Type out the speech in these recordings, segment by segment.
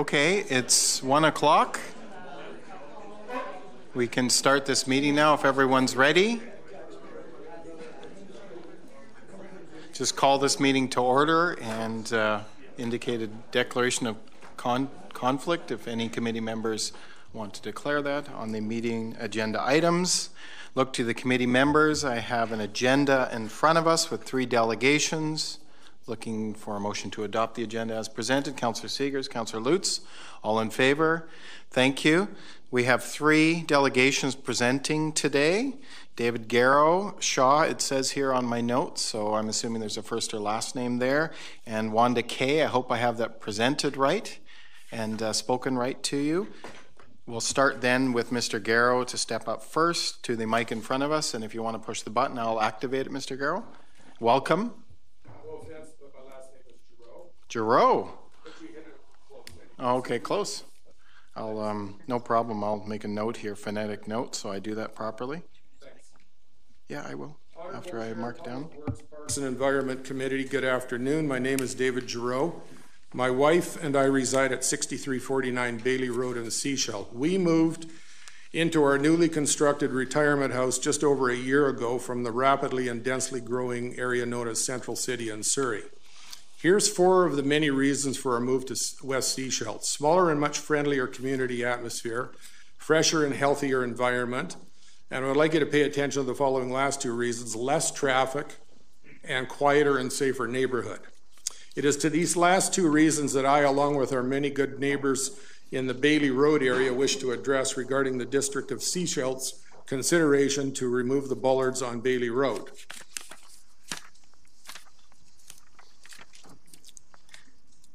Okay, it's one o'clock. We can start this meeting now if everyone's ready. Just call this meeting to order and uh, indicate a declaration of con conflict if any committee members want to declare that on the meeting agenda items. Look to the committee members. I have an agenda in front of us with three delegations. Looking for a motion to adopt the agenda as presented. Councillor Siegers, Councillor Lutz, all in favor? Thank you. We have three delegations presenting today. David Garrow Shaw, it says here on my notes, so I'm assuming there's a first or last name there. And Wanda Kay, I hope I have that presented right and uh, spoken right to you. We'll start then with Mr. Garrow to step up first to the mic in front of us. And if you want to push the button, I'll activate it, Mr. Garrow. Welcome. No offense, but my last name is Giroux. Okay, close. I'll, um, no problem. I'll make a note here, phonetic note, so I do that properly. Yeah, I will, after I mark it down. Parks and Environment Committee, good afternoon. My name is David Giroux. My wife and I reside at 6349 Bailey Road in Sechelt. We moved into our newly constructed retirement house just over a year ago from the rapidly and densely growing area known as Central City in Surrey. Here's four of the many reasons for our move to West Sechelt. Smaller and much friendlier community atmosphere, fresher and healthier environment, and I would like you to pay attention to the following last two reasons, less traffic and quieter and safer neighborhood. It is to these last two reasons that I, along with our many good neighbors in the Bailey Road area, wish to address regarding the District of Sechelt's consideration to remove the bollards on Bailey Road.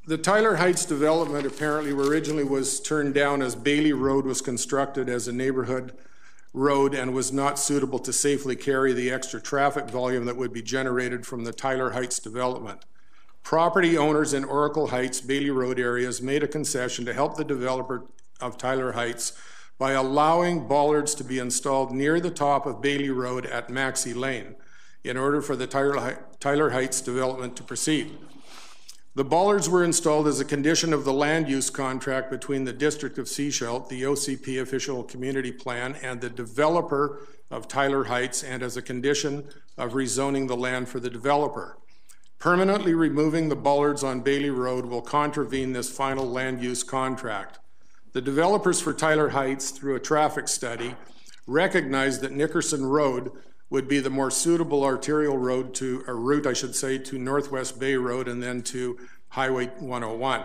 The Tyler Heights development apparently originally was turned down as Bailey Road was constructed as a neighborhood road and was not suitable to safely carry the extra traffic volume that would be generated from the Tyler Heights development. Property owners in Oracle Heights, Bailey Road areas made a concession to help the developer of Tyler Heights by allowing bollards to be installed near the top of Bailey Road at Maxey Lane in order for the Tyler Heights development to proceed. The bollards were installed as a condition of the land use contract between the District of Sechelt, the OCP official community plan, and the developer of Tyler Heights, and as a condition of rezoning the land for the developer. Permanently removing the bollards on Bailey Road will contravene this final land use contract. The developers for Tyler Heights, through a traffic study, recognized that Nickerson Road would be the more suitable arterial road to, a route, I should say, to Northwest Bay Road and then to Highway 101.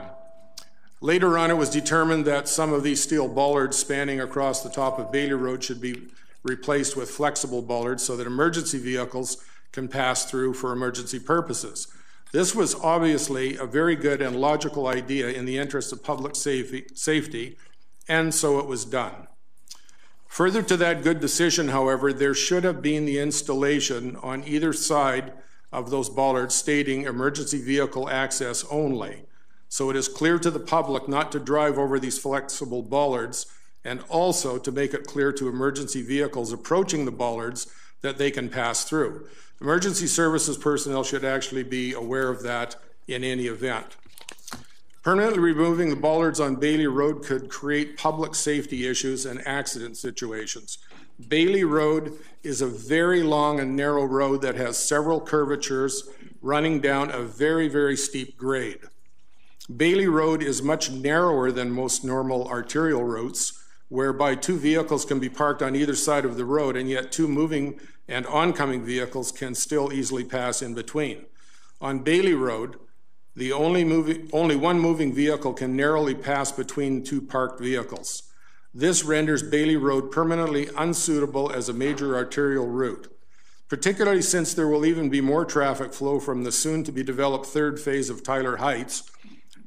Later on, it was determined that some of these steel bollards spanning across the top of Bailey Road should be replaced with flexible bollards so that emergency vehicles can pass through for emergency purposes. This was obviously a very good and logical idea in the interest of public safety, and so it was done. Further to that good decision, however, there should have been the installation on either side of those bollards stating emergency vehicle access only. So it is clear to the public not to drive over these flexible bollards and also to make it clear to emergency vehicles approaching the bollards that they can pass through. Emergency services personnel should actually be aware of that in any event. Permanently removing the bollards on Bailey Road could create public safety issues and accident situations. Bailey Road is a very long and narrow road that has several curvatures running down a very, very steep grade. Bailey Road is much narrower than most normal arterial routes, whereby two vehicles can be parked on either side of the road, and yet two moving and oncoming vehicles can still easily pass in between. On Bailey Road, the only, moving, only one moving vehicle can narrowly pass between two parked vehicles. This renders Bailey Road permanently unsuitable as a major arterial route, particularly since there will even be more traffic flow from the soon to be developed third phase of Tyler Heights,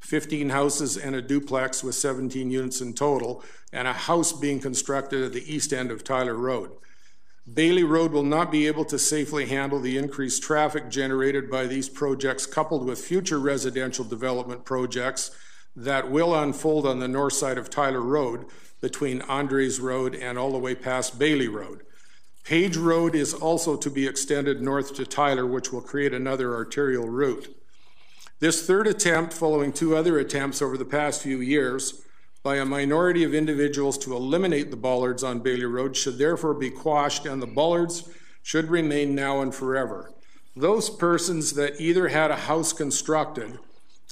15 houses and a duplex with 17 units in total, and a house being constructed at the east end of Tyler Road. Bailey Road will not be able to safely handle the increased traffic generated by these projects, coupled with future residential development projects that will unfold on the north side of Tyler Road between Andres Road and all the way past Bailey Road. Page Road is also to be extended north to Tyler, which will create another arterial route. This third attempt, following two other attempts over the past few years by a minority of individuals to eliminate the bollards on Bailey Road, should therefore be quashed and the bollards should remain now and forever. Those persons that either had a house constructed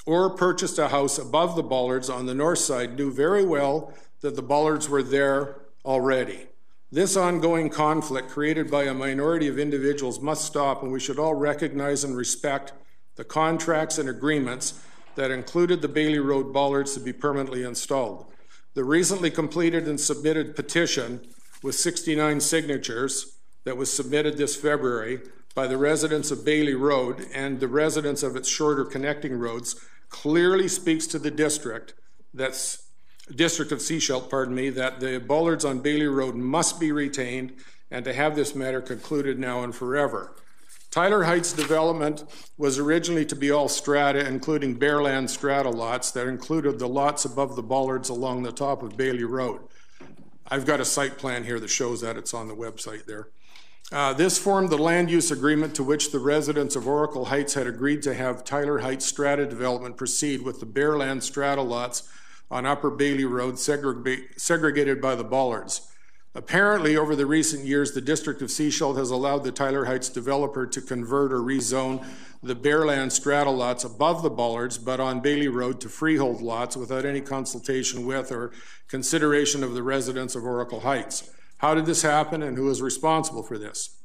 or purchased a house above the bollards on the north side knew very well that the bollards were there already. This ongoing conflict created by a minority of individuals must stop, and we should all recognize and respect the contracts and agreements that included the Bailey Road bollards to be permanently installed. The recently completed and submitted petition with 69 signatures that was submitted this February by the residents of Bailey Road and the residents of its shorter connecting roads clearly speaks to the district that's district of Sechelt, pardon me, that the bollards on Bailey Road must be retained and to have this matter concluded now and forever. Tyler Heights development was originally to be all strata, including bareland strata lots that included the lots above the bollards along the top of Bailey Road. I've got a site plan here that shows that. It's on the website there. Uh, this formed the land use agreement to which the residents of Oracle Heights had agreed to have Tyler Heights strata development proceed with the bareland strata lots on Upper Bailey Road segregated by the bollards. Apparently, over the recent years, the District of Sechelt has allowed the Tyler Heights developer to convert or rezone the bareland strata lots above the bollards, but on Bailey Road to freehold lots without any consultation with or consideration of the residents of Oracle Heights. How did this happen and who is responsible for this?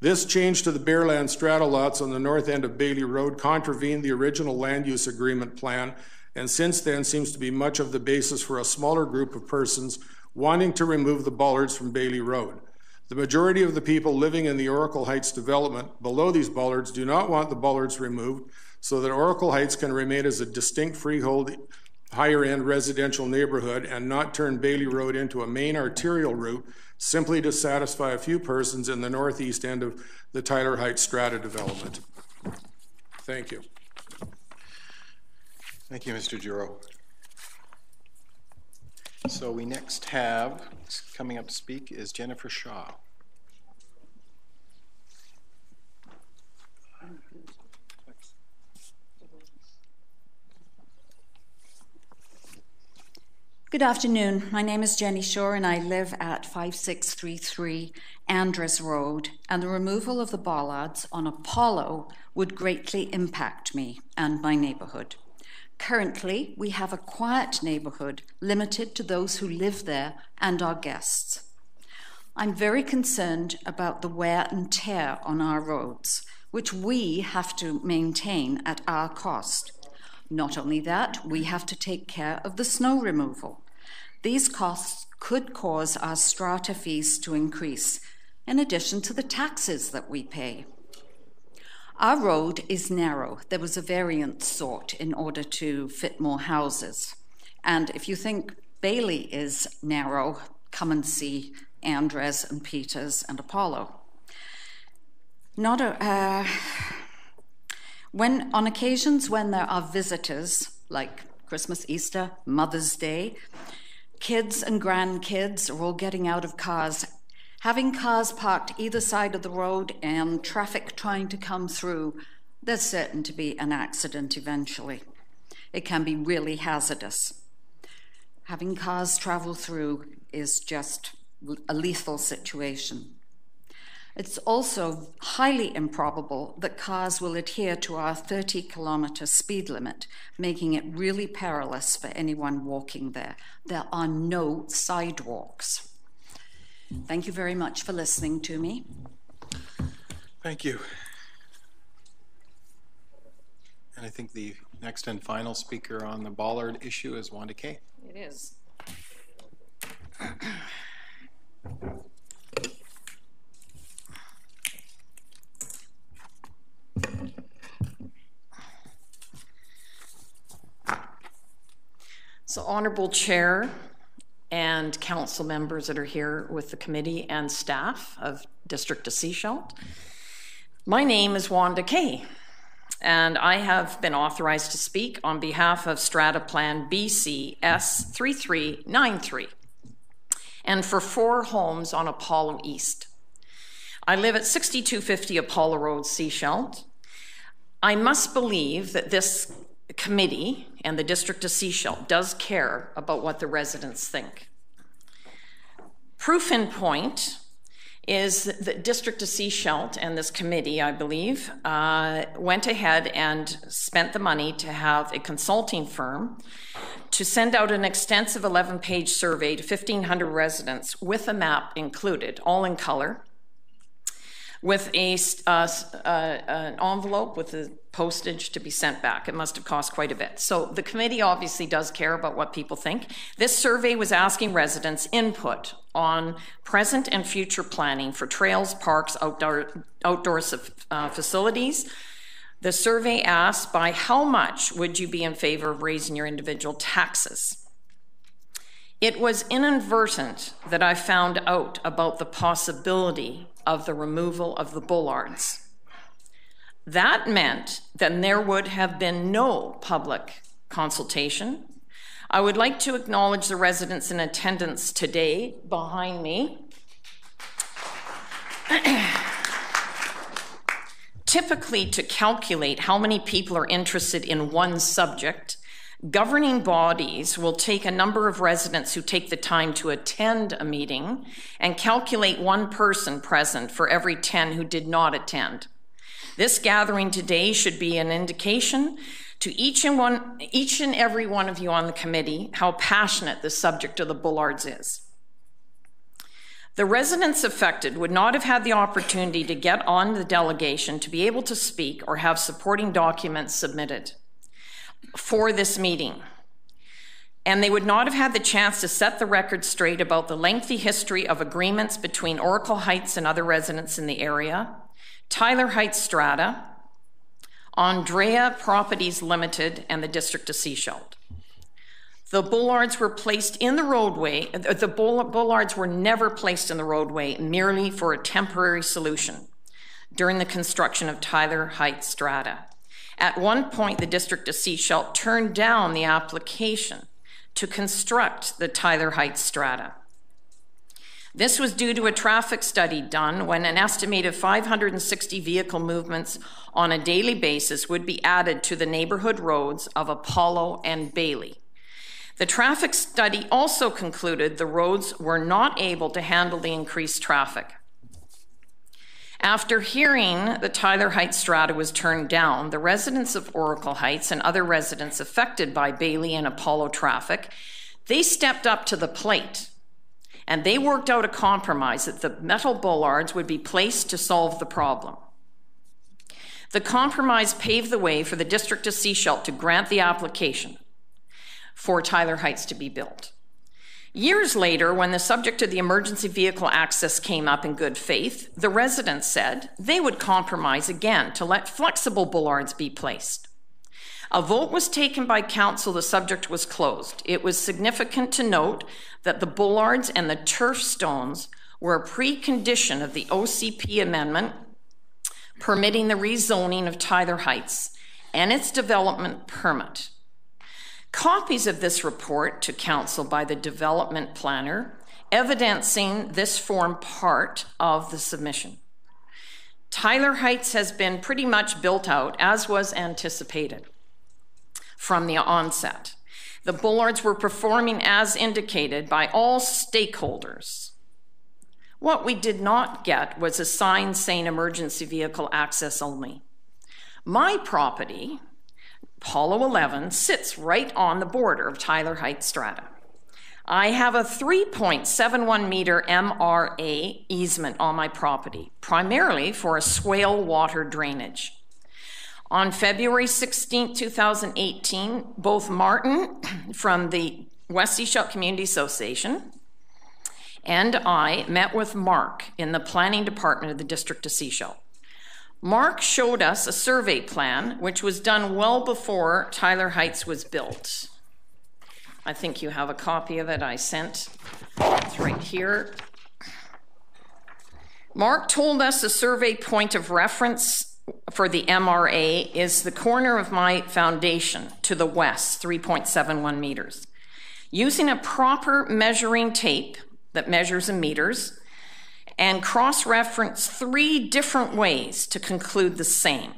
This change to the bareland strata lots on the north end of Bailey Road contravened the original land use agreement plan and since then seems to be much of the basis for a smaller group of persons wanting to remove the bollards from Bailey Road. The majority of the people living in the Oracle Heights development below these bollards do not want the bollards removed so that Oracle Heights can remain as a distinct freehold higher end residential neighborhood and not turn Bailey Road into a main arterial route simply to satisfy a few persons in the northeast end of the Tyler Heights strata development. Thank you. Thank you, Mr. Giroux. So we next have, coming up to speak, is Jennifer Shaw. Good afternoon. My name is Jenny Shore, and I live at 5633 Andres Road. And the removal of the bollards on Apollo would greatly impact me and my neighborhood. Currently, we have a quiet neighborhood limited to those who live there and our guests. I'm very concerned about the wear and tear on our roads, which we have to maintain at our cost. Not only that, we have to take care of the snow removal. These costs could cause our strata fees to increase, in addition to the taxes that we pay. Our road is narrow. There was a variant sought in order to fit more houses. And if you think Bailey is narrow, come and see Andres and Peters and Apollo. Not a, uh, when, on occasions when there are visitors, like Christmas, Easter, Mother's Day, kids and grandkids are all getting out of cars. Having cars parked either side of the road and traffic trying to come through, there's certain to be an accident eventually. It can be really hazardous. Having cars travel through is just a lethal situation. It's also highly improbable that cars will adhere to our 30 kilometer speed limit, making it really perilous for anyone walking there. There are no sidewalks. Thank you very much for listening to me. Thank you. And I think the next and final speaker on the Bollard issue is Wanda Kay. It is. So, Honorable Chair and council members that are here with the committee and staff of District of Sechelt, my name is Wanda Kay, and I have been authorized to speak on behalf of Strata Plan BCS 3393 and for four homes on Apollo East. I live at 6250 Apollo Road, Sechelt. I must believe that this committee and the District of Sechelt does care about what the residents think. Proof in point is the District of Sechelt and this committee, I believe, uh, went ahead and spent the money to have a consulting firm to send out an extensive 11 page survey to 1,500 residents with a map included, all in color, with a, uh, uh, an envelope with the postage to be sent back. It must have cost quite a bit. So the committee obviously does care about what people think. This survey was asking residents input on present and future planning for trails, parks, outdoor, outdoor uh, facilities. The survey asked by how much would you be in favor of raising your individual taxes? It was inadvertent that I found out about the possibility of the removal of the bollards. That meant that there would have been no public consultation. I would like to acknowledge the residents in attendance today behind me. Typically, to calculate how many people are interested in one subject, Governing bodies will take a number of residents who take the time to attend a meeting and calculate one person present for every 10 who did not attend. This gathering today should be an indication to each and, one, each and every one of you on the committee how passionate the subject of the Bollards is. The residents affected would not have had the opportunity to get on the delegation to be able to speak or have supporting documents submitted for this meeting. And they would not have had the chance to set the record straight about the lengthy history of agreements between Oracle Heights and other residents in the area, Tyler Heights Strata, Andrea Properties Limited, and the District of Sechelt. The bollards were placed in the roadway, uh, the bollards were never placed in the roadway merely for a temporary solution during the construction of Tyler Heights Strata. At one point, the District of Sechelt turned down the application to construct the Tyler Heights strata. This was due to a traffic study done when an estimated 560 vehicle movements on a daily basis would be added to the neighborhood roads of Apollo and Bailey. The traffic study also concluded the roads were not able to handle the increased traffic. After hearing the Tyler Heights strata was turned down, the residents of Oracle Heights and other residents affected by Bailey and Apollo traffic, they stepped up to the plate and they worked out a compromise that the metal bollards would be placed to solve the problem. The compromise paved the way for the District of Sechelt to grant the application for Tyler Heights to be built. Years later, when the subject of the emergency vehicle access came up in good faith, the residents said they would compromise again to let flexible bollards be placed. A vote was taken by council, the subject was closed. It was significant to note that the bollards and the turf stones were a precondition of the OCP amendment permitting the rezoning of Tyler Heights and its development permit. Copies of this report to Council by the development planner, evidencing this form part of the submission. Tyler Heights has been pretty much built out as was anticipated from the onset. The bollards were performing as indicated by all stakeholders. What we did not get was a sign saying emergency vehicle access only. My property Apollo 11 sits right on the border of Tyler Heights Strata. I have a 3.71 meter MRA easement on my property, primarily for a swale water drainage. On February 16, 2018, both Martin from the West Sechelt Community Association and I met with Mark in the planning department of the District of Sechelt. Mark showed us a survey plan, which was done well before Tyler Heights was built. I think you have a copy of it I sent. It's right here. Mark told us the survey point of reference for the MRA is the corner of my foundation to the west, 3.71 meters. Using a proper measuring tape that measures in meters, and cross reference three different ways to conclude the same.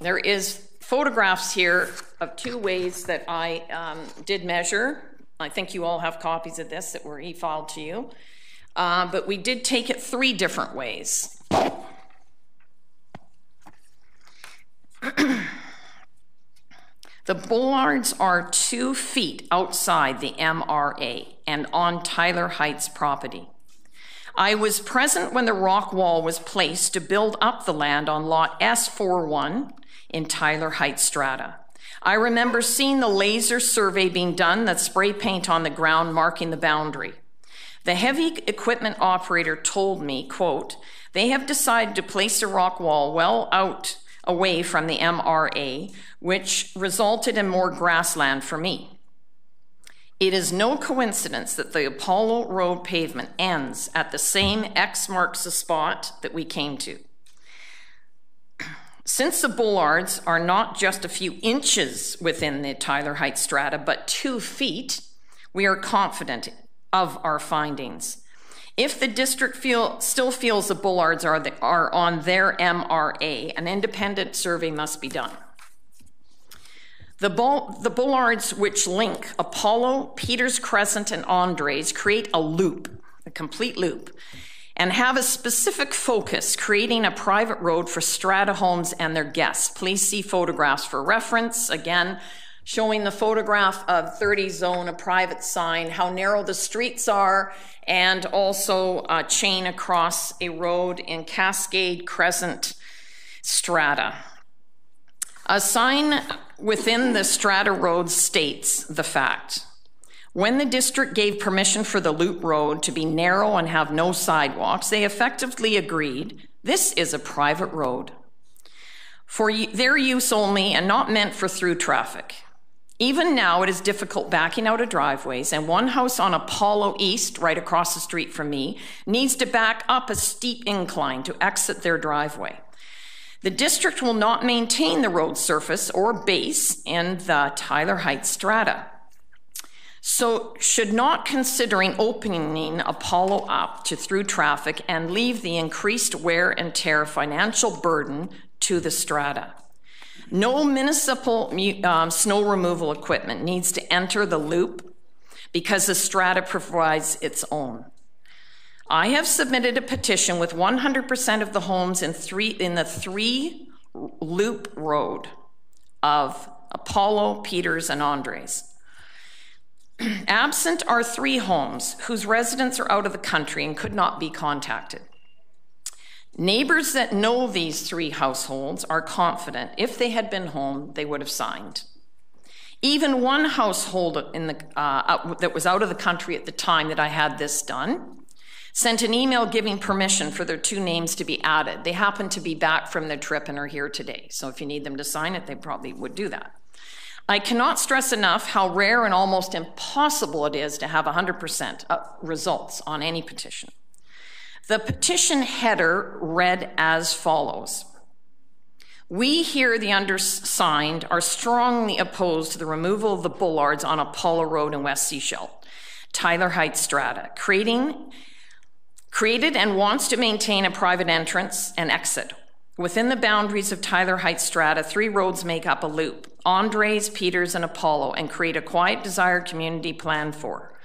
there is photographs here of two ways that I um, did measure. I think you all have copies of this that were e-filed to you. Uh, but we did take it three different ways. the bollards are two feet outside the MRA and on Tyler Heights property. I was present when the rock wall was placed to build up the land on lot S41 in Tyler Heights strata. I remember seeing the laser survey being done, that spray paint on the ground marking the boundary. The heavy equipment operator told me, quote, they have decided to place a rock wall well out away from the MRA, which resulted in more grassland for me. It is no coincidence that the Apollo Road pavement ends at the same X marks the spot that we came to. Since the bollards are not just a few inches within the Tyler Heights strata, but two feet, we are confident of our findings. If the district feel, still feels the bollards are, the, are on their MRA, an independent survey must be done. The, bull, the bollards which link Apollo, Peters Crescent, and Andres create a loop, a complete loop, and have a specific focus, creating a private road for strata homes and their guests. Please see photographs for reference. Again, showing the photograph of 30 zone, a private sign, how narrow the streets are, and also a chain across a road in Cascade Crescent strata. A sign within the Strata Road states the fact. When the district gave permission for the loop road to be narrow and have no sidewalks, they effectively agreed this is a private road for their use only and not meant for through traffic. Even now, it is difficult backing out of driveways, and one house on Apollo East, right across the street from me, needs to back up a steep incline to exit their driveway. The district will not maintain the road surface or base in the Tyler Heights strata. So, should not considering opening Apollo up to through traffic and leave the increased wear and tear financial burden to the strata. No municipal um, snow removal equipment needs to enter the loop because the strata provides its own. I have submitted a petition with 100% of the homes in, three, in the three loop road of Apollo, Peters, and Andres. Absent are three homes whose residents are out of the country and could not be contacted. Neighbors that know these three households are confident if they had been home, they would have signed. Even one household in the, uh, that was out of the country at the time that I had this done sent an email giving permission for their two names to be added. They happen to be back from their trip and are here today. So if you need them to sign it, they probably would do that. I cannot stress enough how rare and almost impossible it is to have 100% results on any petition. The petition header read as follows. We here, the undersigned, are strongly opposed to the removal of the bollards on Apollo Road in West Sechelt, Tyler Heights Strata, creating created and wants to maintain a private entrance and exit. Within the boundaries of Tyler Heights Strata, three roads make up a loop Andres, Peters, and Apollo, and create a quiet, desired community plan for.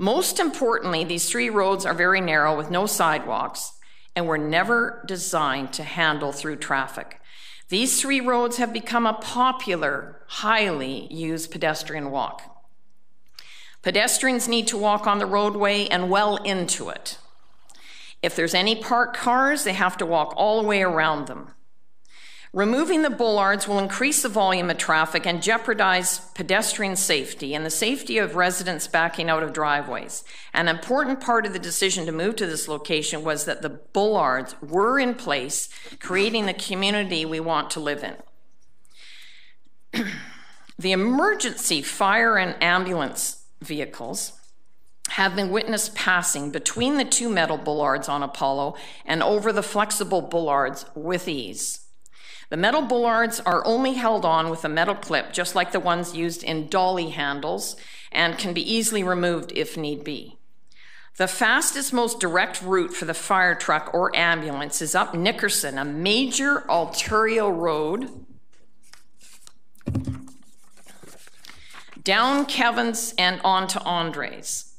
Most importantly, these three roads are very narrow with no sidewalks and were never designed to handle through traffic. These three roads have become a popular, highly used pedestrian walk. Pedestrians need to walk on the roadway and well into it. If there's any parked cars, they have to walk all the way around them. Removing the bollards will increase the volume of traffic and jeopardize pedestrian safety and the safety of residents backing out of driveways. An important part of the decision to move to this location was that the bollards were in place, creating the community we want to live in. the emergency fire and ambulance vehicles have been witnessed passing between the two metal bollards on Apollo and over the flexible bollards with ease. The metal bollards are only held on with a metal clip, just like the ones used in dolly handles, and can be easily removed if need be. The fastest, most direct route for the fire truck or ambulance is up Nickerson, a major arterial road, down Kevin's and onto Andre's.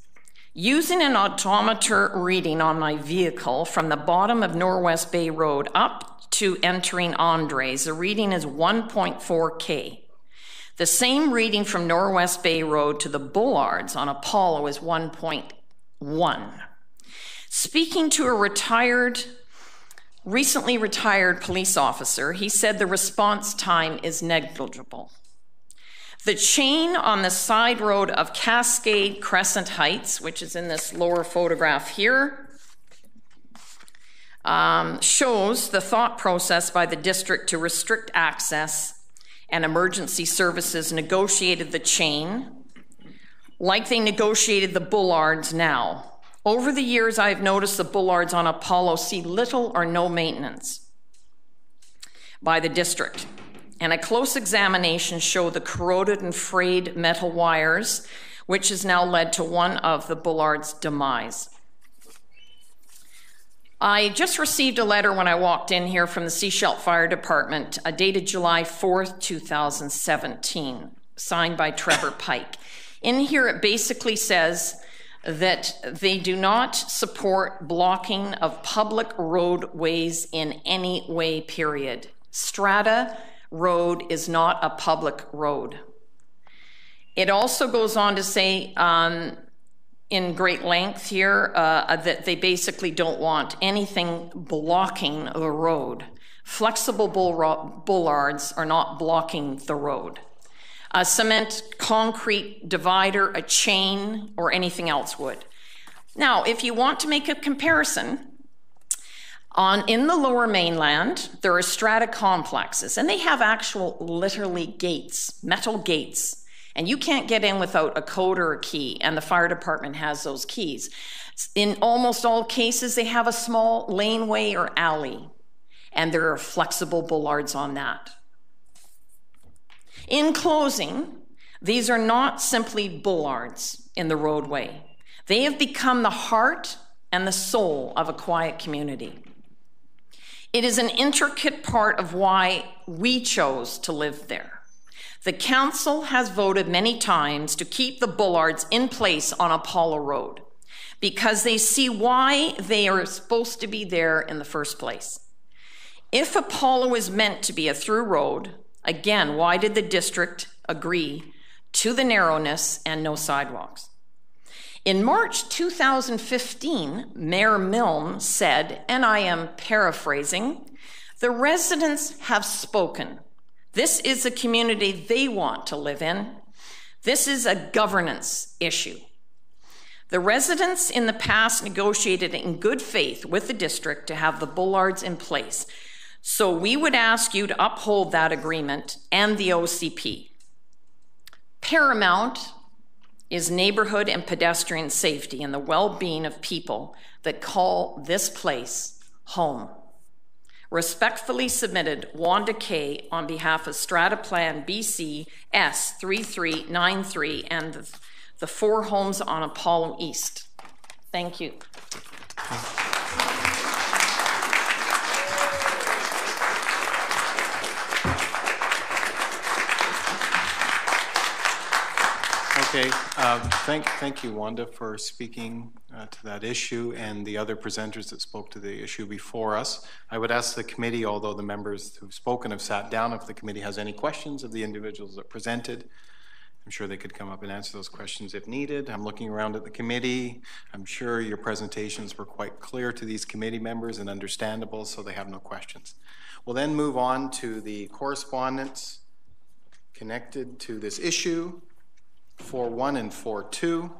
Using an odometer reading on my vehicle from the bottom of Northwest Bay Road up to entering Andres, the reading is 1.4K. The same reading from Northwest Bay Road to the Bollards on Apollo is 1.1. Speaking to a retired, recently retired police officer, he said the response time is negligible. The chain on the side road of Cascade Crescent Heights, which is in this lower photograph here, um, shows the thought process by the district to restrict access and emergency services negotiated the chain like they negotiated the bollards now. Over the years, I've noticed the bollards on Apollo see little or no maintenance by the district. And a close examination showed the corroded and frayed metal wires, which has now led to one of the bullards' demise. I just received a letter when I walked in here from the Sechelt Fire Department, uh, dated July 4th, 2017, signed by Trevor Pike. In here, it basically says that they do not support blocking of public roadways in any way, period. Strata Road is not a public road. It also goes on to say um, in great length here uh, that they basically don't want anything blocking the road. Flexible bollards are not blocking the road. A cement concrete divider, a chain, or anything else would. Now, if you want to make a comparison, on in the lower mainland, there are strata complexes, and they have actual literally gates, metal gates and you can't get in without a code or a key, and the fire department has those keys. In almost all cases, they have a small laneway or alley, and there are flexible bollards on that. In closing, these are not simply bollards in the roadway. They have become the heart and the soul of a quiet community. It is an intricate part of why we chose to live there. The council has voted many times to keep the bollards in place on Apollo Road because they see why they are supposed to be there in the first place. If Apollo is meant to be a through road, again, why did the district agree to the narrowness and no sidewalks? In March 2015, Mayor Milne said, and I am paraphrasing, the residents have spoken. This is a community they want to live in. This is a governance issue. The residents in the past negotiated in good faith with the district to have the bollards in place. So we would ask you to uphold that agreement and the OCP. Paramount is neighborhood and pedestrian safety and the well being of people that call this place home. Respectfully submitted, Wanda Kay on behalf of Strataplan BC S3393 and the, the four homes on Apollo East. Thank you. Okay, uh, thank, thank you, Wanda, for speaking uh, to that issue and the other presenters that spoke to the issue before us. I would ask the committee, although the members who've spoken have sat down, if the committee has any questions of the individuals that presented. I'm sure they could come up and answer those questions if needed. I'm looking around at the committee. I'm sure your presentations were quite clear to these committee members and understandable, so they have no questions. We'll then move on to the correspondence connected to this issue. 4.1 and 4.2.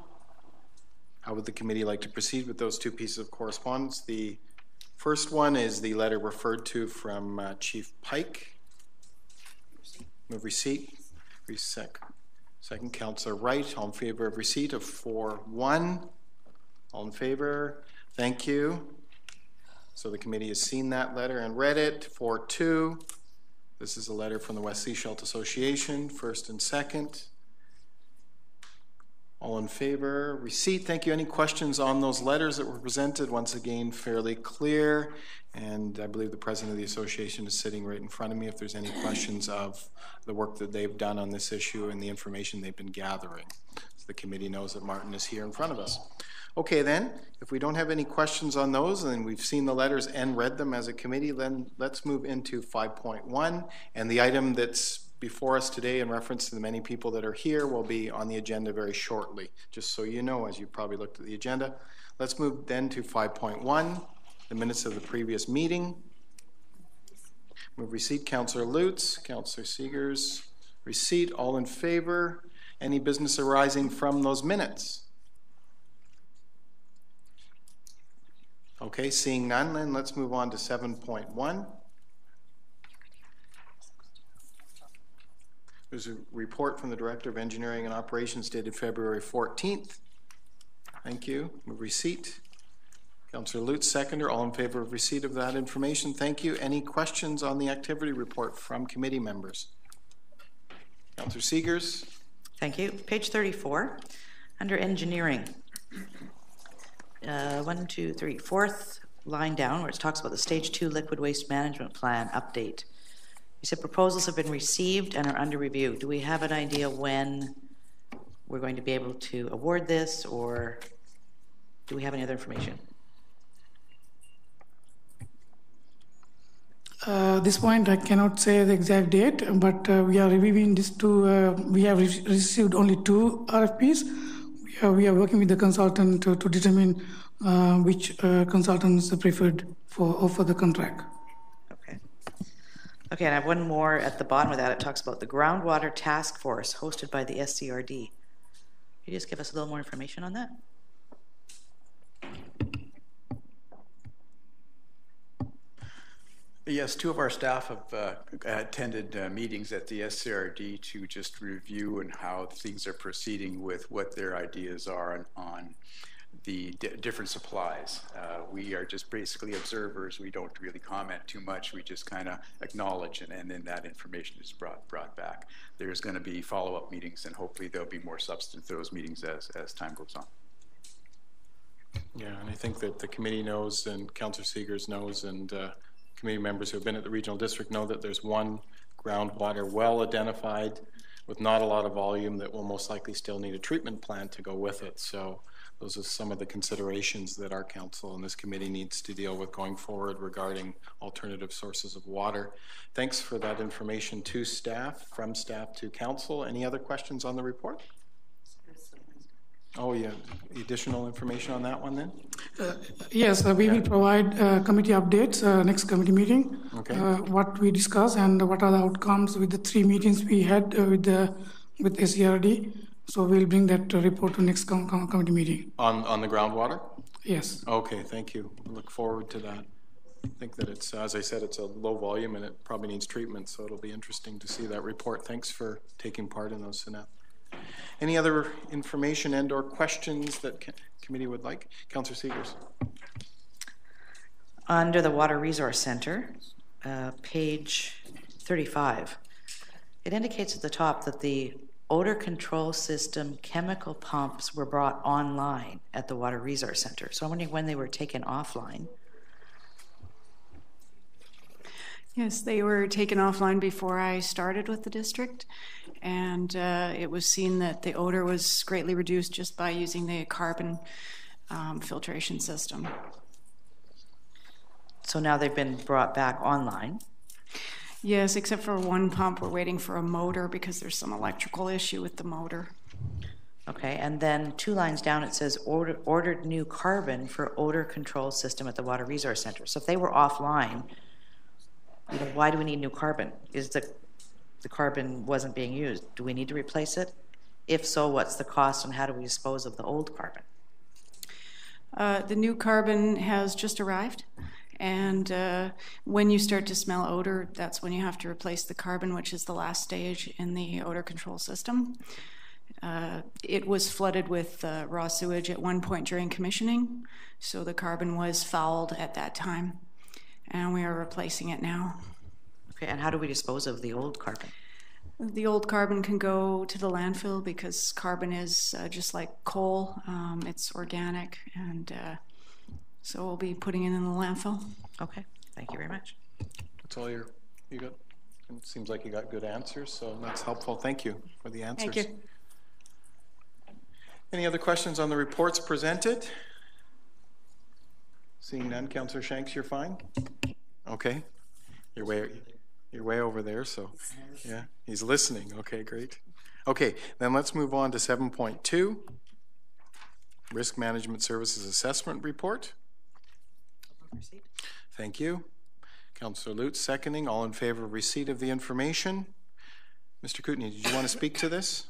How would the committee like to proceed with those two pieces of correspondence? The first one is the letter referred to from uh, Chief Pike. Move receipt. Resec. Second, Councillor Wright. All in favor of receipt of 4.1. All in favor? Thank you. So the committee has seen that letter and read it. 4.2. This is a letter from the West Sechelt Association, first and second. All in favor? Receipt, thank you. Any questions on those letters that were presented? Once again, fairly clear. And I believe the president of the association is sitting right in front of me if there's any questions of the work that they've done on this issue and the information they've been gathering. So the committee knows that Martin is here in front of us. Okay, then, if we don't have any questions on those, and we've seen the letters and read them as a committee, then let's move into 5.1. And the item that's before us today in reference to the many people that are here will be on the agenda very shortly, just so you know, as you probably looked at the agenda. Let's move then to 5.1, the minutes of the previous meeting. Move receipt, Councillor Lutz, Councillor Seegers. receipt, all in favor. Any business arising from those minutes? Okay, seeing none, then let's move on to 7.1. There's a report from the Director of Engineering and Operations dated February 14th. Thank you. Move receipt. Councillor Lutz, seconder. All in favor of receipt of that information? Thank you. Any questions on the activity report from committee members? Councillor Siegers. Thank you. Page 34, under engineering. Uh, one, two, three, fourth line down where it talks about the stage two liquid waste management plan update. You said proposals have been received and are under review. Do we have an idea when we're going to be able to award this, or do we have any other information? Uh, this point, I cannot say the exact date, but uh, we are reviewing this two. Uh, we have re- received only two RFPs. We are, we are working with the consultant to, to determine uh, which uh, consultant is preferred for for the contract. Okay. And I have one more at the bottom of that. It talks about the groundwater task force hosted by the SCRD. Can you just give us a little more information on that? Yes, two of our staff have uh, attended uh, meetings at the SCRD to just review and how things are proceeding with what their ideas are on, on the different supplies. Uh, we are just basically observers. We don't really comment too much. We just kind of acknowledge, and, and, then that information is brought brought back. There's going to be follow-up meetings, and hopefully there'll be more substance to those meetings as as time goes on. Yeah, and I think that the committee knows, and Councillor Seegers knows, and uh, committee members who have been at the regional district know that there's one groundwater well identified with not a lot of volume that will most likely still need a treatment plant to go with it. So those are some of the considerations that our council and this committee needs to deal with going forward regarding alternative sources of water. Thanks for that information to staff, from staff to council. Any other questions on the report? Oh, yeah. Additional information on that one then? Uh, yes, uh, we will provide uh, committee updates uh, next committee meeting. Okay. Uh, what we discuss and what are the outcomes with the three meetings we had uh, with the with SCRD. So we'll bring that report to next com- com- committee meeting. On, on the groundwater? Yes. Okay, thank you. Look forward to that. I think that it's, as I said, it's a low volume and it probably needs treatment, so it'll be interesting to see that report. Thanks for taking part in those, Sinette. Any other information and or questions that committee would like? Councillor Siegers. Under the Water Resource Center, uh, page 35, it indicates at the top that the odor control system chemical pumps were brought online at the Water Resource Center. So I'm wondering when they were taken offline. Yes, they were taken offline before I started with the district, and uh, it was seen that the odor was greatly reduced just by using the carbon um, filtration system. So now they've been brought back online. Yes, except for one pump, we're waiting for a motor because there's some electrical issue with the motor. Okay, and then two lines down it says order, ordered new carbon for odor control system at the Water Resource Center. So if they were offline, you know, why do we need new carbon? Is the, the carbon wasn't being used? Do we need to replace it? If so, what's the cost and how do we dispose of the old carbon? Uh, the new carbon has just arrived. And uh, when you start to smell odor, that's when you have to replace the carbon, which is the last stage in the odor control system. Uh, it was flooded with uh, raw sewage at one point during commissioning, so the carbon was fouled at that time and we are replacing it now. Okay, and how do we dispose of the old carbon? The old carbon can go to the landfill because carbon is uh, just like coal. Um, it's organic, and uh, so we'll be putting it in the landfill. Okay, thank you very much. That's all your, you got, it seems like you got good answers, so that's helpful. Thank you for the answers. Thank you. Any other questions on the reports presented? Seeing none, Counselor Shanks, you're fine? Okay. You're way, you're way over there, so, yeah, he's listening. Okay, great. Okay, then let's move on to 7.2, Risk Management Services Assessment Report. Thank you. Counselor Lutz seconding. All in favor of receipt of the information? Mr. Kootenai, did you want to speak to this?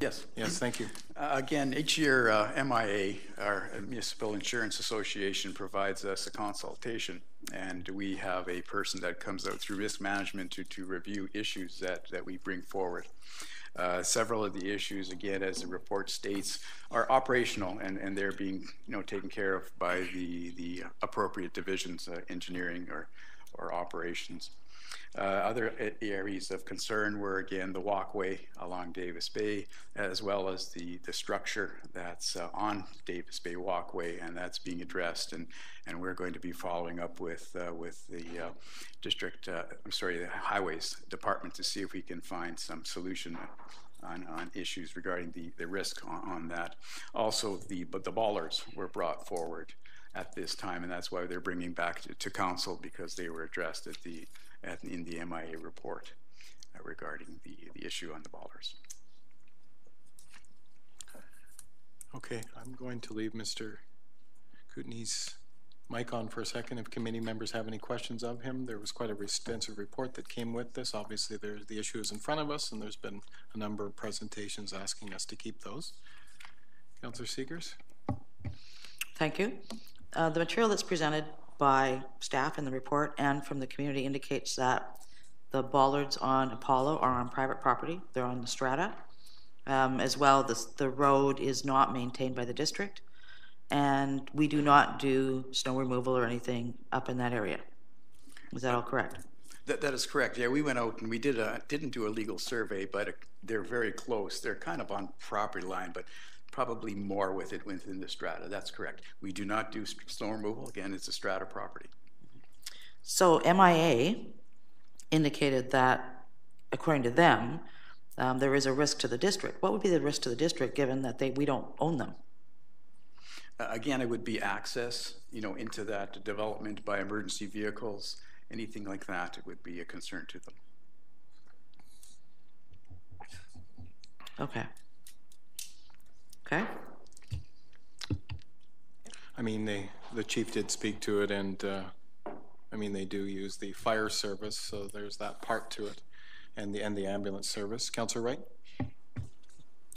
Yes. Yes, thank you. Uh, Again, each year, uh, MIA, our Municipal Insurance Association, provides us a consultation, and we have a person that comes out through risk management to, to review issues that, that we bring forward. Uh, Several of the issues, again, as the report states, are operational, and, and they're being, you know, taken care of by the, the appropriate divisions, uh, engineering or, or operations. Uh, Other areas of concern were, again, the walkway along Davis Bay, as well as the, the structure that's uh, on Davis Bay walkway, and that's being addressed. And, and we're going to be following up with, uh, with the uh, district, uh, I'm sorry, the Highways Department to see if we can find some solution on, on issues regarding the, the risk on, on that. Also, the, but the bollards were brought forward at this time, and that's why they're bringing back to, to council because they were addressed at the, at, in the MIA report uh, regarding the, the issue on the bollards. Okay, I'm going to leave Mr. Kootenai's mic on for a second. If committee members have any questions of him, there was quite a extensive report that came with this. Obviously, there's, the issue is in front of us, and there's been a number of presentations asking us to keep those. Councillor Seegers? Thank you. Uh, The material that's presented by staff in the report and from the community indicates that the bollards on Apollo are on private property. They're on the strata. Um, As well, the, the road is not maintained by the district, and we do not do snow removal or anything up in that area. Is that all correct? That, that is correct. Yeah, we went out and we did a, didn't do a legal survey, but it- they're very close. They're kind of on property line, but probably more with it within the strata. That's correct. We do not do snow removal. Again, it's a strata property. So MIA indicated that, according to them, um, there is a risk to the district. What would be the risk to the district, given that they, we don't own them? Uh, Again, it would be access, you know, into that development by emergency vehicles, anything like that, it would be a concern to them. Okay. Okay, I mean, they, the chief did speak to it, and, uh, I mean, they do use the fire service, so there's that part to it, and the, and the ambulance service. Councillor Wright?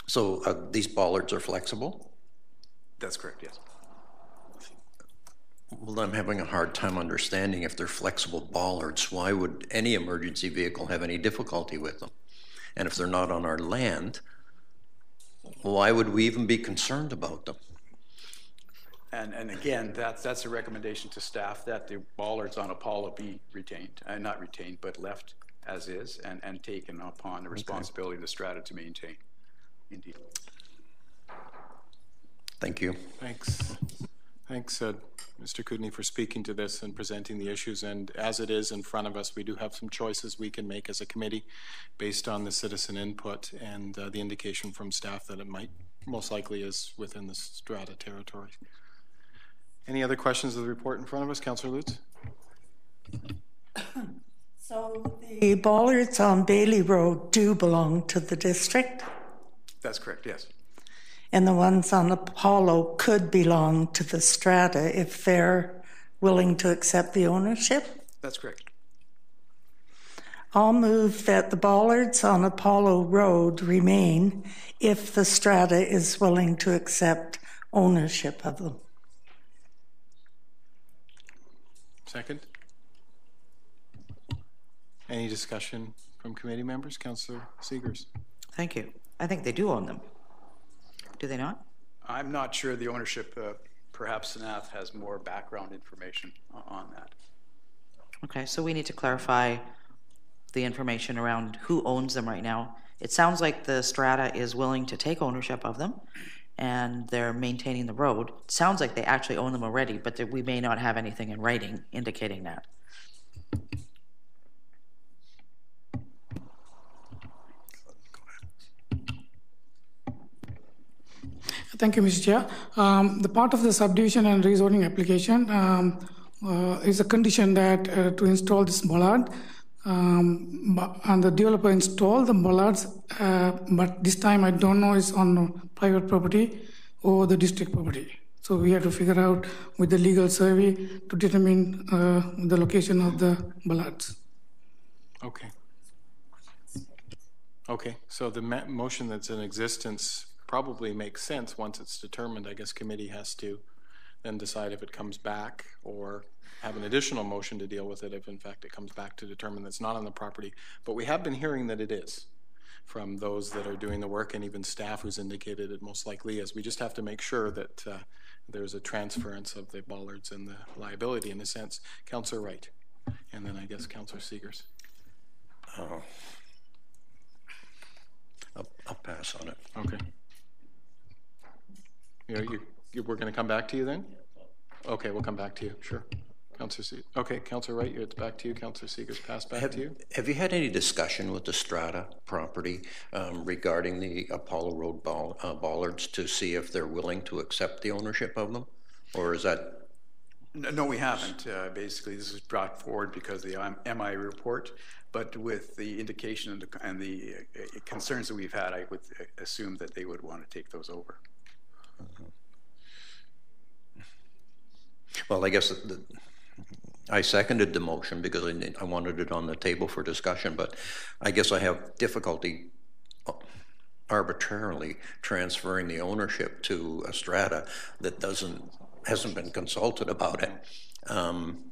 So uh, these bollards are flexible? That's correct, yes. Well, I'm having a hard time understanding if they're flexible bollards, why would any emergency vehicle have any difficulty with them? And if they're not on our land, why would we even be concerned about them? And, and again, that's, that's a recommendation to staff that the bollards on Apollo be retained, uh, not retained, but left as is and, and taken upon the responsibility of the strata to maintain. Indeed. Thank you. Thanks. Thanks, uh, Mr. Kootenai, for speaking to this and presenting the issues. And as it is in front of us, we do have some choices we can make as a committee based on the citizen input and uh, the indication from staff that it might, most likely is within the strata territory. Any other questions of the report in front of us? Councillor Lutz? So the bollards on Bailey Road do belong to the district, That's correct, yes. And the ones on Apollo could belong to the strata if they're willing to accept the ownership. That's correct. I'll move that the bollards on Apollo Road remain if the strata is willing to accept ownership of them. Second? Any discussion from committee members? Councillor Seegers? thank you. I think they do own them. Do they not? I'm not sure the ownership, uh, perhaps Sanath has more background information on that. Okay, so we need to clarify the information around who owns them right now. It sounds like the strata is willing to take ownership of them and they're maintaining the road. It sounds like they actually own them already, but that we may not have anything in writing indicating that. Thank you, Mr. Chair. Um, the part of the subdivision and rezoning application um, uh, is a condition that uh, to install this bollard, um, and the developer installed the bollards, uh, but this time I don't know it's on private property or the district property. So we have to figure out with the legal survey to determine uh, the location of the bollards. Okay. Okay, so the motion that's in existence probably makes sense once it's determined. I guess committee has to then decide if it comes back or have an additional motion to deal with it if in fact it comes back to determine that's not on the property. But we have been hearing that it is from those that are doing the work and even staff who's indicated it most likely is. We just have to make sure that uh, there's a transference of the bollards and the liability in a sense. Councillor Wright, and then I guess Councillor Siegers. Oh. I'll, I'll pass on it. Okay. You know, you, you, we're going to come back to you then? Okay, we'll come back to you, sure. Councillor Se- okay, Councillor Wright, it's back to you. Councillor Siegers, pass back have, to you. Have you had any discussion with the Strata property um, regarding the Apollo Road ball, uh, bollards to see if they're willing to accept the ownership of them? Or is that no, we haven't. Uh, basically, this was brought forward because of the MI report, but with the indication and the, and the uh, concerns that we've had, I would assume that they would want to take those over. Well, I guess the, I seconded the motion because I, I wanted it on the table for discussion, but I guess I have difficulty arbitrarily transferring the ownership to a strata that doesn't hasn't been consulted about it. Um,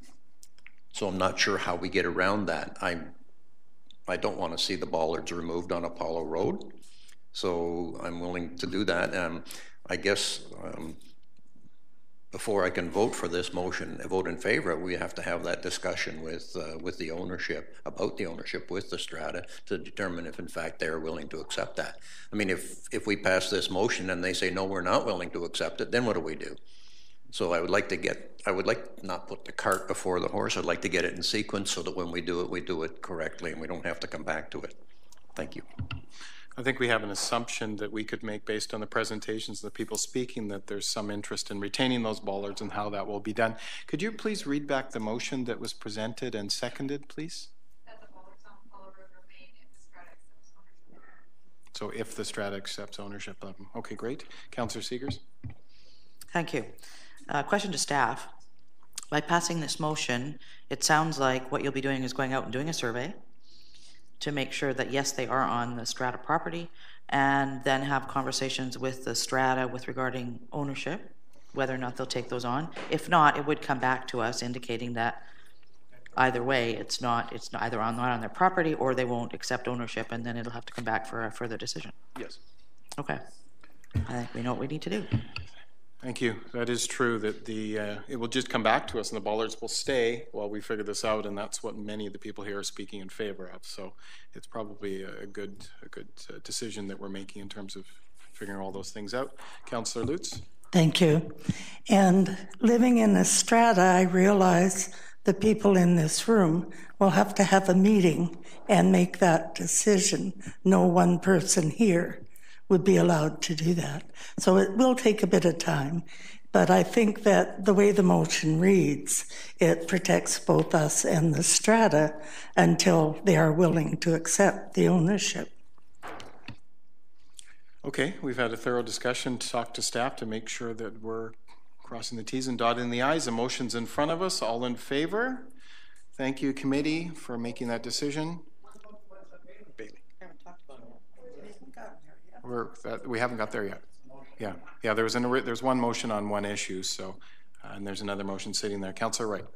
so I'm not sure how we get around that. I I don't want to see the bollards removed on Apollo Road, so I'm willing to do that. Um, I guess um, before I can vote for this motion, vote in favor, we have to have that discussion with uh, with the ownership about the ownership with the strata to determine if in fact they are willing to accept that. I mean, if if we pass this motion and they say no, we're not willing to accept it, then what do we do? So I would like to get, I would like not put the cart before the horse. I'd like to get it in sequence so that when we do it, we do it correctly and we don't have to come back to it. Thank you. I think we have an assumption that we could make based on the presentations of the people speaking that there's some interest in retaining those bollards and how that will be done. Could you please read back the motion that was presented and seconded, please? So if the strata accepts ownership of them. Okay, great. Councillor Siegers? Thank you. Uh, question to staff. By passing this motion, it sounds like what you'll be doing is going out and doing a survey to make sure that yes, they are on the strata property, and then have conversations with the strata with regarding ownership, whether or not they'll take those on. If not, it would come back to us indicating that either way, it's not, it's either on, not on their property or they won't accept ownership, and then it'll have to come back for a further decision. Yes. Okay. I think we know what we need to do. Thank you. That is true that the, uh, it will just come back to us and the bollards will stay while we figure this out and that's what many of the people here are speaking in favor of. So it's probably a good, a good uh, decision that we're making in terms of figuring all those things out. Councillor Lutz? Thank you. And living in a strata, I realize the people in this room will have to have a meeting and make that decision. No one person here would be allowed to do that. So it will take a bit of time. But I think that the way the motion reads, it protects both us and the strata until they are willing to accept the ownership. Okay, we've had a thorough discussion, talk to staff to make sure that we're crossing the T's and dotting the I's. The motion's in front of us. All in favor? Thank you, committee, for making that decision. We're, we haven't got there yet. Yeah, yeah. There was an, there's one motion on one issue, so uh, and there's another motion sitting there. Councillor Wright.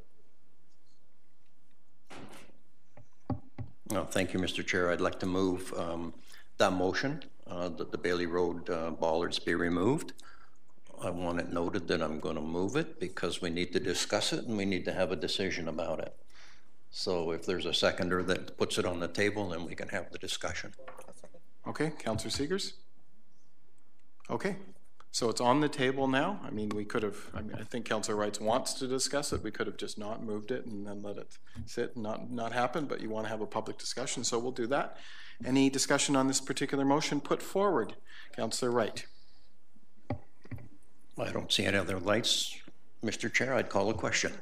Well, thank you, Mr. Chair. I'd like to move um, that motion uh, that the Bailey Road uh, bollards be removed. I want it noted that I'm going to move it because we need to discuss it and we need to have a decision about it. So if there's a seconder that puts it on the table, then we can have the discussion. Okay, Counselor Seegers? Okay, so it's on the table now. I mean, we could have, I mean, I think Counselor Wrights wants to discuss it. We could have just not moved it and then let it sit and not, not happen, but you want to have a public discussion, so we'll do that. Any discussion on this particular motion put forward? Counselor Wright? I don't see any other lights. Mr. Chair, I'd call a question.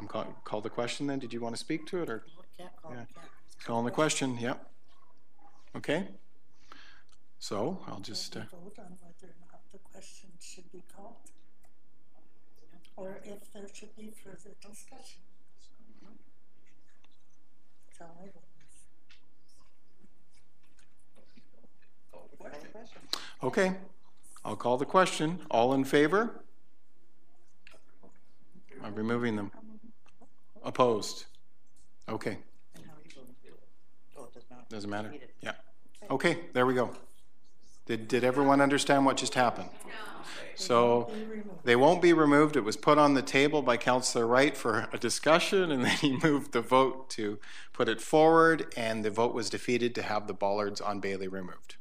I'm call, call the question then. Did you want to speak to it or? Yeah. Calling the question, yep. Okay. So I'll just, uh, Vote on whether or not the question should be called. Or if there should be further discussion. That's all I want. okay. I'll call the question. All in favor? I'm removing them. Opposed? Okay. Doesn't matter? Yeah. Okay, there we go. Did, did everyone understand what just happened? So they won't be removed. It was put on the table by Councillor Wright for a discussion, and then he moved the vote to put it forward, and the vote was defeated to have the bollards on Bailey removed.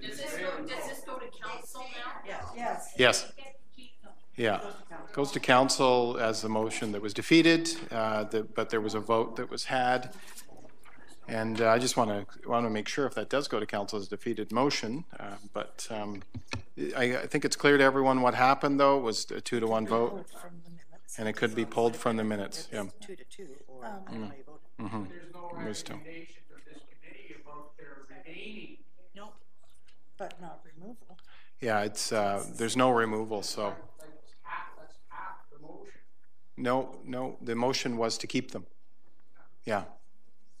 Does this go, does this go to council now? Yes. Yes. Yeah. Goes to council as the motion that was defeated, uh, the- but there was a vote that was had. And uh, I just want to, want to make sure if that does go to council as a defeated motion. uh, But um, I, I think it's clear to everyone what happened, though, It was a two to one vote. From the minutes. And it could be pulled from the minutes, yeah. Two to two, or Um, how you voted. It was two. No, but not removal. Yeah, it's, uh, there's no removal, so. No, no, the motion was to keep them. Yeah,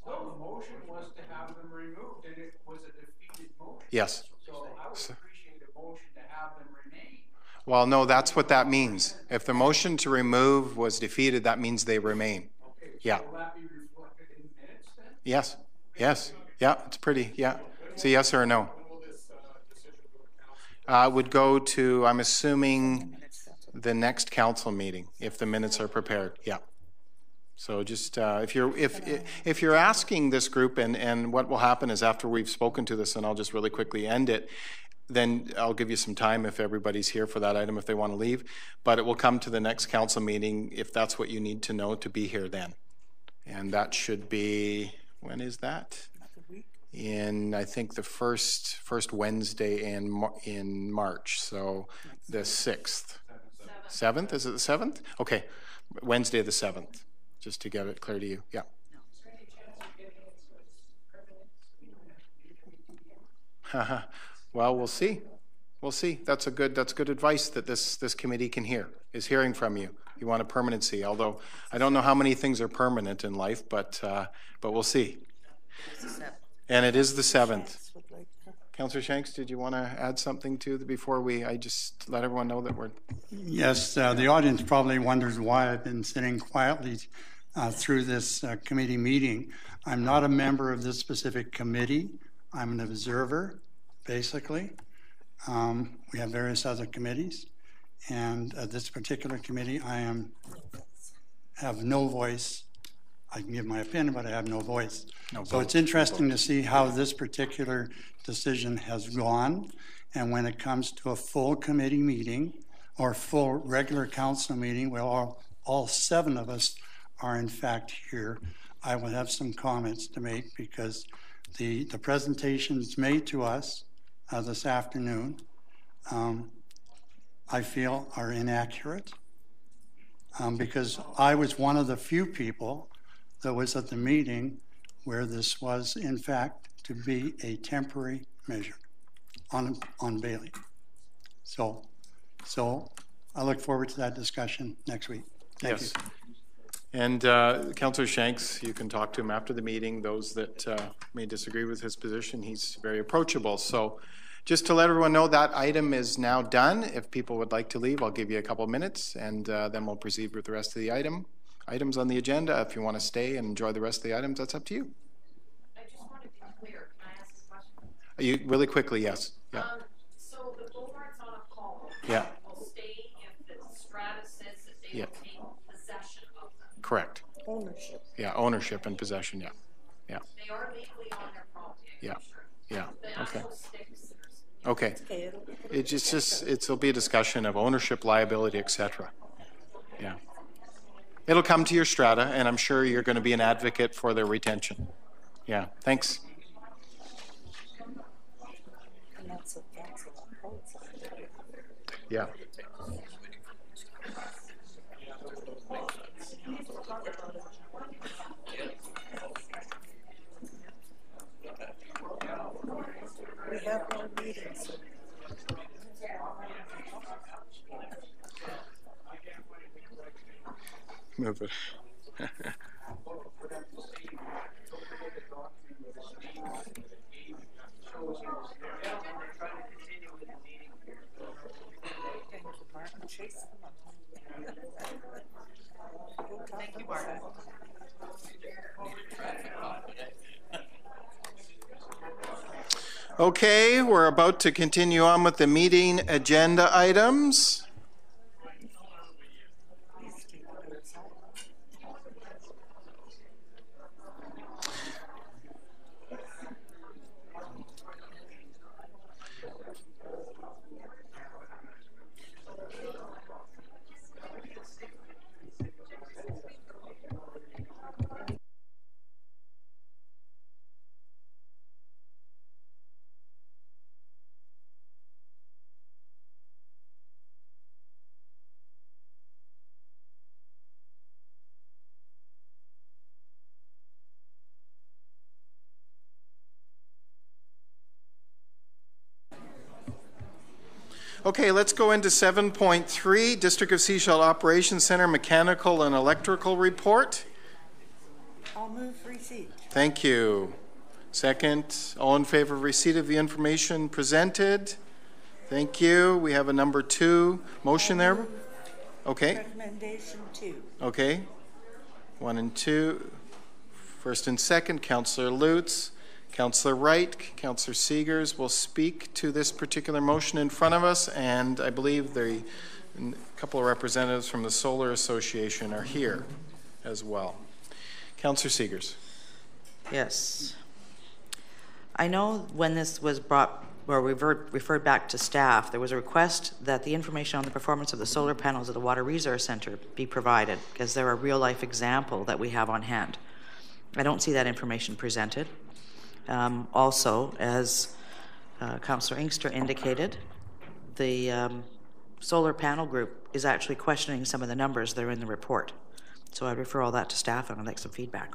No, the motion was to have them removed, and it was a defeated motion. yes. So I would appreciate a motion to have them remain. Well, no, that's what that means. If the motion to remove was defeated, that means they remain. Okay. Yeah, Will that be reflected in minutes then? yes, yes, yeah, it's pretty, yeah. It's a yes or a no. Uh, would go to, I'm assuming, the next council meeting, if the minutes are prepared, yeah. So just, uh, if you're, if, if you're asking this group, and, and what will happen is after we've spoken to this, and I'll just really quickly end it, then I'll give you some time if everybody's here for that item, if they want to leave. But it will come to the next council meeting, if that's what you need to know to be here then. And that should be, when is that? In, I think, the first, first Wednesday in, in March, so the 6th. 7th, is it the 7th? Okay, Wednesday the 7th, just to get it clear to you, yeah. Well, we'll see. We'll see. That's a good, that's good advice that this, this committee can hear, is hearing from you. You want a permanency, although I don't know how many things are permanent in life, but, uh, but we'll see. And it is the 7th. Would like to- Counselor Shanks, did you want to add something to the, before we, I just let everyone know that we're, Yes, uh, the audience probably wonders why I've been sitting quietly uh, through this uh, committee meeting. I'm not a member of this specific committee. I'm an observer, basically. Um, We have various other committees, and uh, this particular committee, I am, have no voice. I can give my opinion, but I have no voice. So it's interesting to see how this particular decision has gone. And when it comes to a full committee meeting or full regular council meeting, where all, all seven of us are in fact here, I will have some comments to make because the, the presentations made to us uh, this afternoon, um, I feel are inaccurate. Um, because I was one of the few people that was at the meeting where this was in fact to be a temporary measure on, on Bailey. So, so I look forward to that discussion next week. Thank you. yes. And uh, Counselor Shanks, you can talk to him after the meeting. Those that uh, may disagree with his position, he's very approachable. So Just to let everyone know, that item is now done. If people would like to leave, I'll give you a couple minutes, and uh, then we'll proceed with the rest of the item items on the agenda. If you want to stay and enjoy the rest of the items, that's up to you. I just want to be clear. Can I ask a question? Are you really quickly? Yes. Yeah. Um, so the boulevards on Apollo Yeah. will stay if the strata says that they Yeah. will take possession of them. Correct. Ownership. Yeah. Ownership and possession. Yeah. Yeah. They are legally on their property. I'm Yeah. sure. Yeah. The Okay. actual sticks, there's Okay. It just, just it'll be a discussion of ownership, liability, etc. Yeah. It'll come to your strata, and I'm sure you're going to be an advocate for their retention. Yeah. Thanks. Yeah. Okay, we're about to continue on with the meeting agenda items. Okay, let's go into 7.3 District of Sechelt Operations Center Mechanical and Electrical Report. I'll move receipt. Thank you. Second, all in favor of receipt of the information presented? Thank you. We have a number two motion there. Okay, Recommendation two. okay. One and two. First and second, Councillor Lutz. Councillor Wright, Councillor Seegers will speak to this particular motion in front of us, and I believe the a couple of representatives from the Solar Association are here as well. Councillor Seegers. Yes. I know when this was brought, or revert, referred back to staff, there was a request that the information on the performance of the solar panels at the Water Resource Center be provided, because they're a real-life example that we have on hand. I don't see that information presented. Um, also, as uh, Councillor Inkster indicated, the um, solar panel group is actually questioning some of the numbers that are in the report. So I refer all that to staff and I'd like some feedback.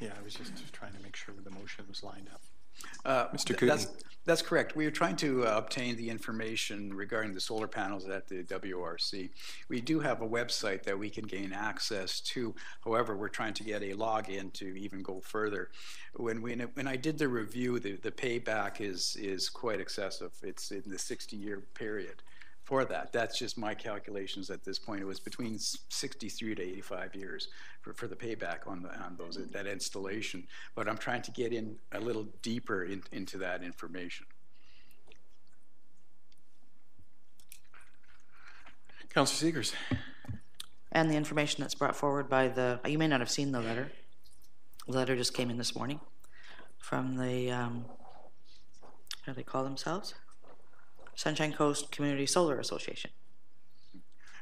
Yeah, I was just trying to make sure the motion was lined up. Uh, Mr. th- Cooten. That's correct. We are trying to uh, obtain the information regarding the solar panels at the WRC. We do have a website that we can gain access to. However, we're trying to get a login to even go further. When we, when I did the review, the, the payback is, is quite excessive. It's in the 60-year period for that. That's just my calculations at this point. It was between 63 to 85 years for, for the payback on the on those that installation. But I'm trying to get in a little deeper in, into that information. Councillor Seegers. And the information that's brought forward by the, you may not have seen the letter. The letter just came in this morning from the, um, how do they call themselves? Sunshine Coast Community Solar Association.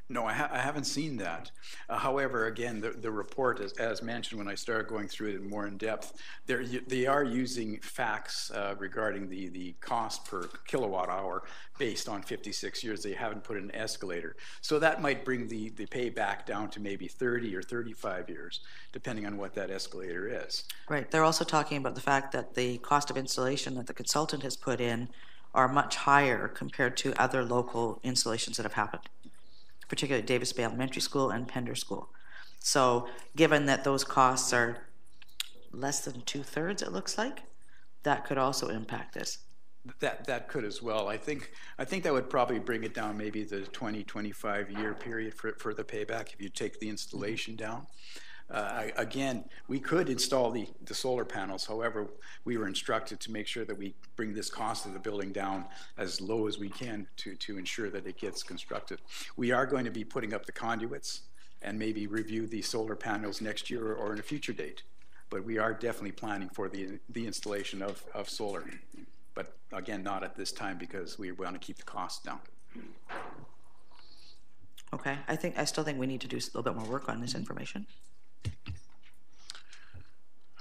No, I, ha- I haven't seen that. Uh, however, again, the, the report, as, as mentioned when I started going through it in more in depth, they are using facts uh, regarding the, the cost per kilowatt hour based on 56 years. They haven't put an escalator. So that might bring the, the payback down to maybe 30 or 35 years, depending on what that escalator is. Right, they're also talking about the fact that the cost of installation that the consultant has put in are much higher compared to other local installations that have happened, particularly Davis Bay Elementary School and Pender School. So given that those costs are less than two-thirds, it looks like, that could also impact this. That, that could as well. I think, I think that would probably bring it down maybe the 20, 25 year period for, for the payback if you take the installation down. Uh, again, we could install the, the solar panels. However, we were instructed to make sure that we bring this cost of the building down as low as we can to, to ensure that it gets constructed. We are going to be putting up the conduits and maybe review the solar panels next year or in a future date. But we are definitely planning for the, the installation of, of solar. But again, not at this time because we want to keep the cost down. Okay, I think, I still think we need to do a little bit more work on this information.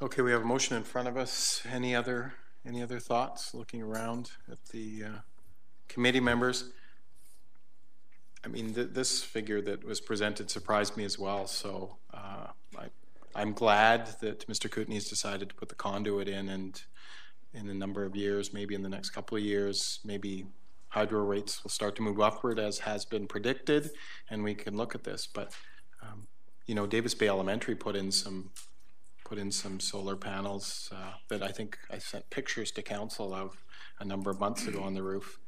Okay, we have a motion in front of us. Any other, any other thoughts, looking around at the uh, committee members? I mean, th this figure that was presented surprised me as well, so uh, I, I'm glad that Mr. Kootenay's decided to put the conduit in and in a number of years, maybe in the next couple of years, maybe hydro rates will start to move upward as has been predicted, and we can look at this. But you know, Davis Bay Elementary put in some put in some solar panels uh, that I think I sent pictures to council of a number of months ago on the roof.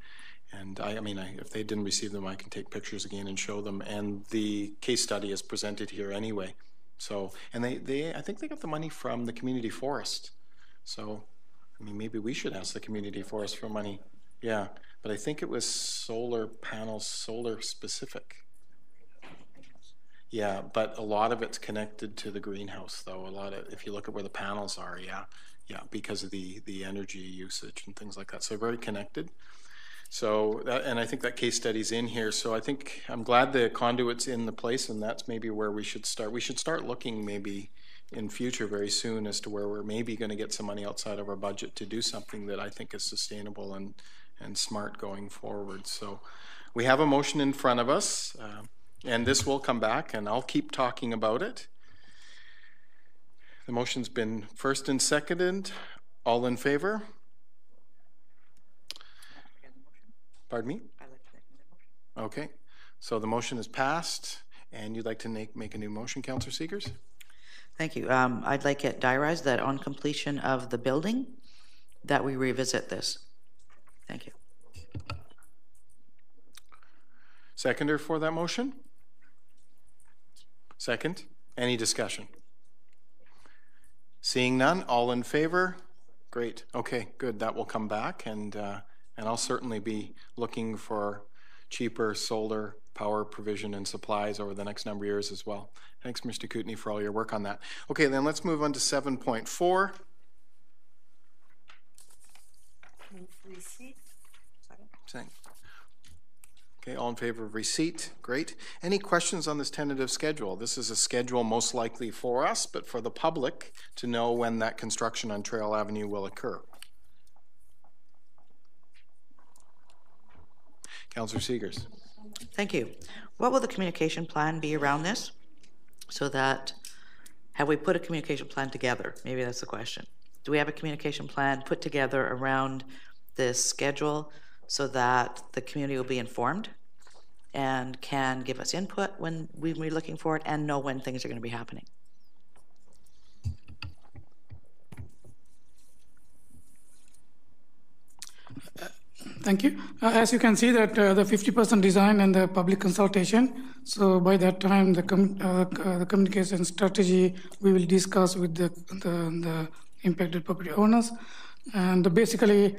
And I, I mean, I, if they didn't receive them, I can take pictures again and show them. And the case study is presented here anyway. So, and they, they, I think they got the money from the community forest. So, I mean, maybe we should ask the community forest for money. Yeah, but I think it was solar panels, solar specific. Yeah, but a lot of it's connected to the greenhouse, though. A lot of, if you look at where the panels are, yeah, yeah, because of the the energy usage and things like that. So very connected. So, that, and I think that case study's in here. So I think I'm glad the conduit's in the place, and that's maybe where we should start. We should start looking maybe in future very soon as to where we're maybe going to get some money outside of our budget to do something that I think is sustainable and and smart going forward. So we have a motion in front of us. Uh, and this will come back, and I'll keep talking about it. The motion's been first and seconded. All in favor? Pardon me? Okay, so the motion is passed, and you'd like to make, make a new motion, Councillor Segars? Thank you. Um, I'd like it diarized that on completion of the building, that we revisit this. Thank you. Seconder for that motion? Second, any discussion? Seeing none, all in favor? Great. Okay, good. That will come back, and uh, and I'll certainly be looking for cheaper solar power provision and supplies over the next number of years as well. Thanks, Mr. Kootenay, for all your work on that. Okay, then let's move on to 7.4. Receipt. Second. Okay, all in favor of receipt? Great. Any questions on this tentative schedule? This is a schedule most likely for us, but for the public to know when that construction on Trail Avenue will occur. Councillor Segars. Thank you. What will the communication plan be around this? So that, have we put a communication plan together? Maybe that's the question. Do we have a communication plan put together around this schedule so that the community will be informed and can give us input when we're looking for it and know when things are going to be happening. Thank you. Uh, as you can see that uh, the 50% design and the public consultation, so by that time the, com uh, uh the communication strategy we will discuss with the, the, the impacted property owners. And basically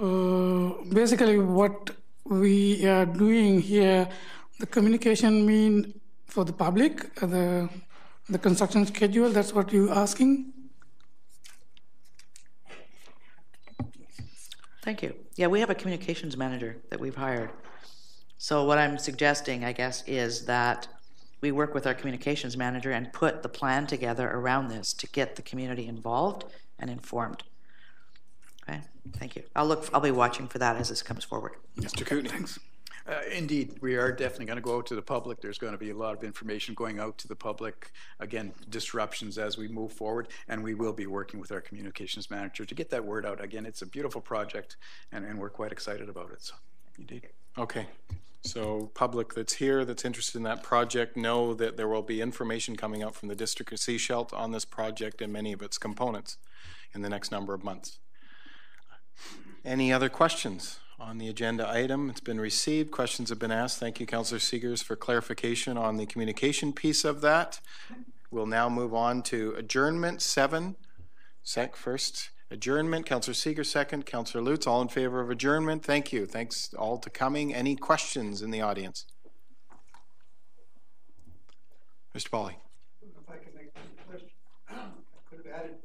uh, basically what we are doing here, the communication mean for the public, uh, the the construction schedule. That's what you're asking. Thank you. Yeah, we have a communications manager that we've hired. So what I'm suggesting, I guess, is that we work with our communications manager and put the plan together around this to get the community involved and informed. Okay, thank you. I'll look, I'll be watching for that as this comes forward. Mr. Kootenay. Thanks. Uh, indeed, we are definitely going to go out to the public. There's going to be a lot of information going out to the public. Again, disruptions as we move forward, and we will be working with our communications manager to get that word out. Again, it's a beautiful project, and, and we're quite excited about it. So. You did. Okay. So public that's here, that's interested in that project, know that there will be information coming out from the District of Sechelt on this project and many of its components in the next number of months. Any other questions on the agenda item? It's been received. Questions have been asked. Thank you, Councillor Seegers, for clarification on the communication piece of that. We'll now move on to adjournment seven. Sec first adjournment. Councillor Seeger second. Councillor Lutz, all in favor of adjournment. Thank you. Thanks all to coming. Any questions in the audience? Mr. Polly. If I can make a question, I could have added